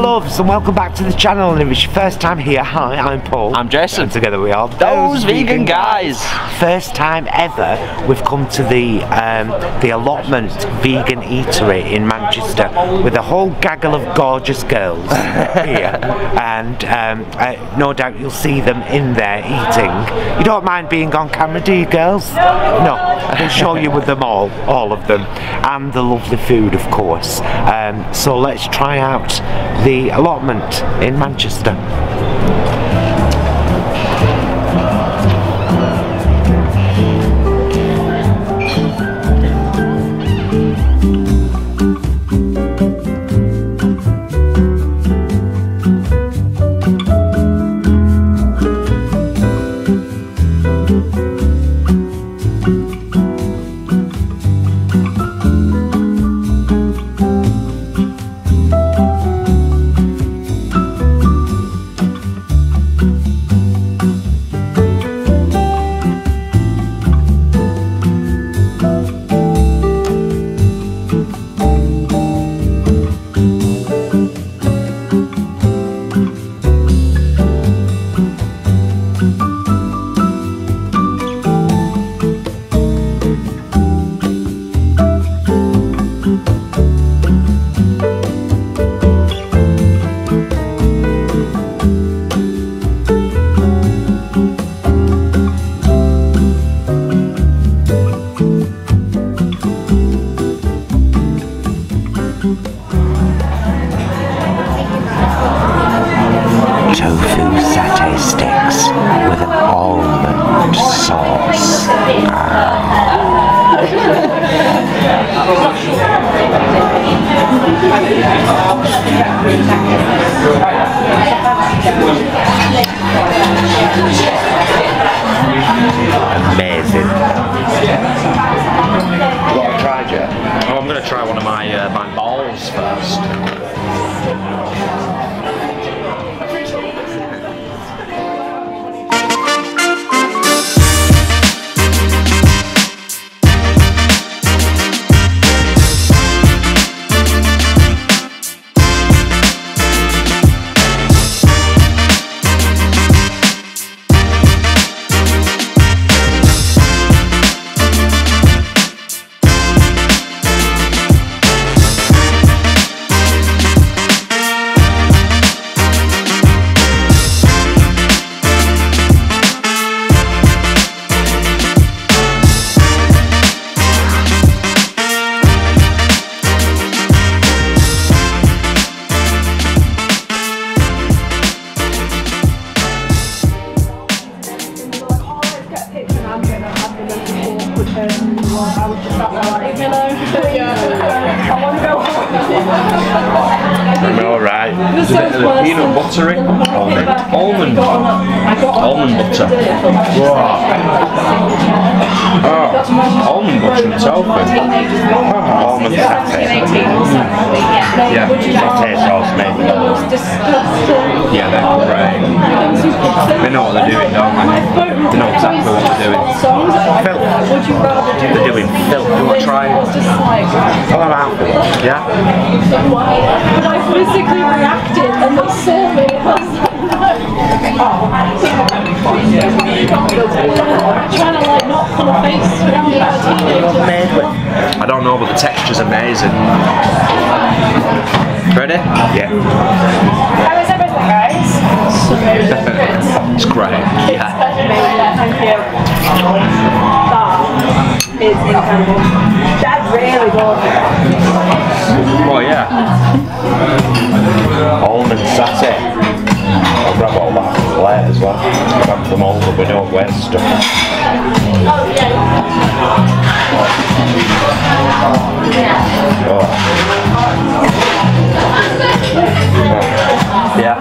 loves, and welcome back to the channel. And if it's your first time here, hi, I'm Paul. I'm Jason. And together we are Those Vegan Guys. First time ever we've come to the um, the allotment vegan eatery in Manchester with a whole gaggle of gorgeous girls here, and um, uh, no doubt you'll see them in there eating. You don't mind being on camera, do you, girls? No, I can show you with them all, all of them, and the lovely food, of course. Um, so let's try out the allotment in Manchester. Amazing. You want to try, Joe? Oh, I'm gonna try one of my uh, my balls first. I'm alright. There's a bit of the peanut buttery. Almond. Almond. Almond butter. Oh, almond butter and eh? tofu. Almond satay. Yeah. Satay sauce, maybe. Yeah, they're great. They know what they're doing, don't they? They know exactly what they're doing. Filth. They're doing filth. You want to try it? Them afterwards. Yeah? But I physically reacted and they saw me. I was like, no. Trying to like not pull a face around me like a teenager. I don't know, but the texture's amazing. Ready? Yeah. How is everything, guys? It's great. Yeah. Thank you. That is incredible. That's really good. Oh yeah. Almond satay. I'll grab all that Claire as well. Grab them all, but we don't waste stuff. Yeah.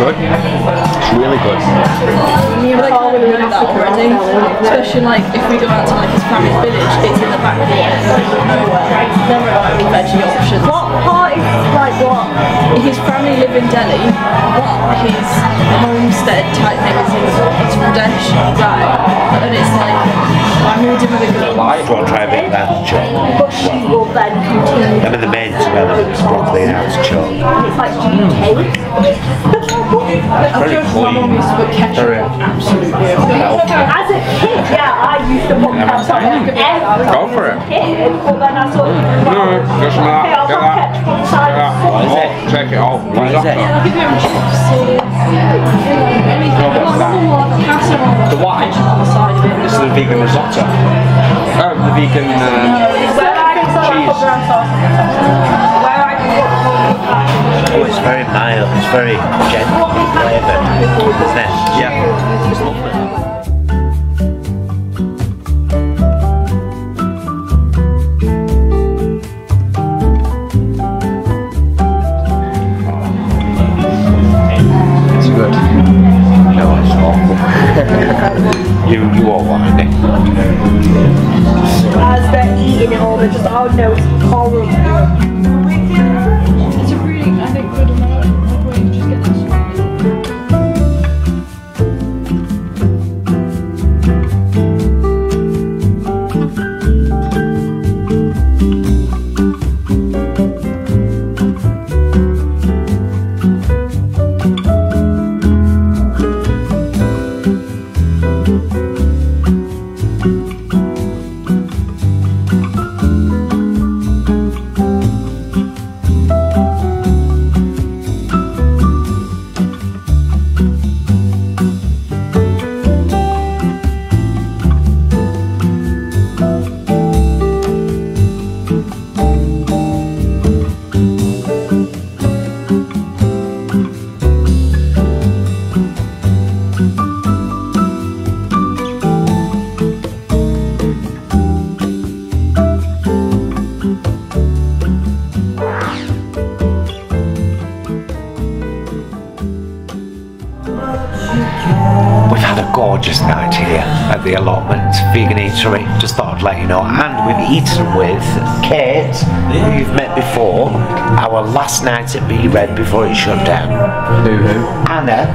Really good. Me and Paul were in Africa already. Especially like if we go out to like his family's village, it's in the back of nowhere. Never like veggie options. What part is like what? His family live in Delhi, but his homestead type thing is in it's Pradesh, right? And it's like I moved in with a girl. Do you want to try a bit of that chop? But she will then continue. Them are the main two elements, broccoli and artichoke. It's like GK. I'm sure my mum used to put ketchup Very on. Absolutely beautiful. As a kid, yeah, I used to put ketchup on everything. Go for it. Kid, but then I saw people No, just that. Okay, I'll Get put that. ketchup on the side. Get that. What is Oh, it? take it off. What is it? I'll give you a chips. Anything. Like someone will have a casserole. The what? Ketchup on the side of it. This is the vegan risotto. Oh, the vegan. Uh, Where I can put Cheese. Brown sauce on it. Where I can put Oh, it's very mild, it's very gentle flavour, isn't it? yeah. It's lovely. Vegan eatery. Just thought I'd let you know. And we've eaten with Kate, who you've met before, our last night at V Rev before it shut down. Who who? Anna,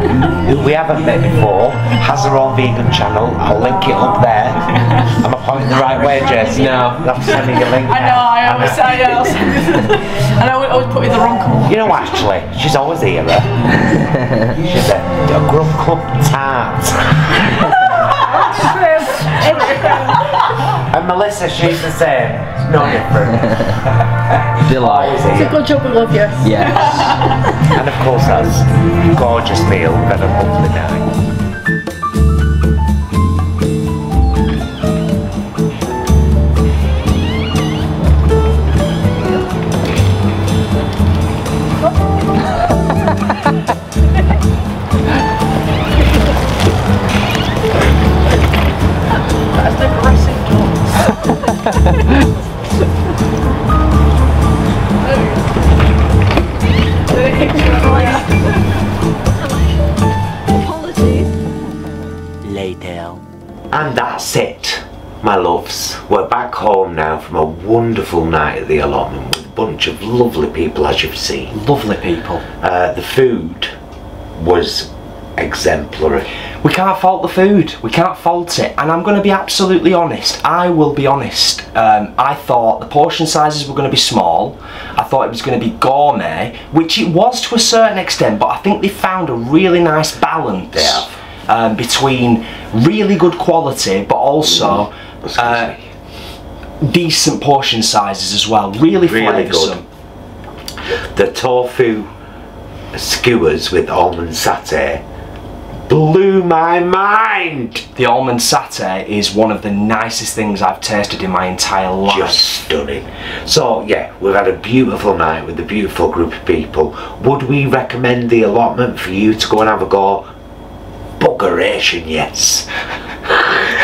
who we haven't met before, has her own vegan channel. I'll link it up there. Am I pointing the right way, Jess? No. You'll have to send me your link. I know, I always say, I always, and I always put in the wrong corner. You know, actually, she's always here. eh? she's a, a Grub Club tart. And Melissa, she's the same. No different. Delight. It's a good job we love you. Yes. and of course, that's gorgeous meal. We've had a lovely night. Later. And that's it, my loves. We're back home now from a wonderful night at the allotment with a bunch of lovely people, as you've seen. Lovely people. Uh, the food was exemplary. We can't fault the food. We can't fault it. And I'm going to be absolutely honest. I will be honest. Um, I thought the portion sizes were going to be small. I thought it was going to be gourmet, which it was to a certain extent. But I think they found a really nice balance They have. Um, between really good quality, but also uh, decent portion sizes as well. Really, Really flavoursome. The tofu skewers with almond satay blew my mind. The almond satay is one of the nicest things I've tasted in my entire life. Just stunning. So yeah, we've had a beautiful night with a beautiful group of people. Would we recommend the allotment for you to go and have a go? Buggeration, yes.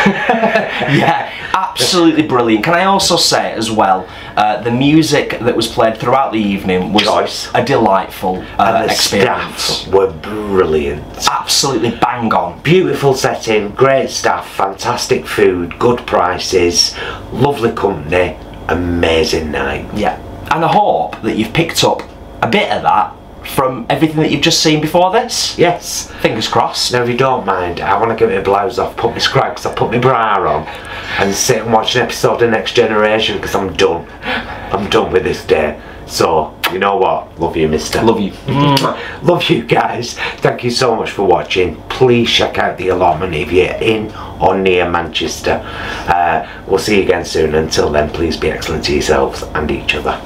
yeah, absolutely brilliant. Can I also say as well, uh, the music that was played throughout the evening was Choice. a delightful uh, experience. staff were brilliant. Absolutely bang on. Beautiful setting, great staff, fantastic food, good prices, lovely company, amazing night. Yeah. And I hope that you've picked up a bit of that from everything that you've just seen before this. Yes. Fingers crossed. Now, if you don't mind, I want to get my blouse off, put my scrags, I put my bra on, and sit and watch an episode of Next Generation because I'm done. I'm done with this day. So, you know what? Love you, mister. Love you. Love you guys. Thank you so much for watching. Please check out the allotment if you're in or near Manchester. Uh, we'll see you again soon. Until then, please be excellent to yourselves and each other.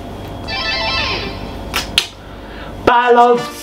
Bye, loves.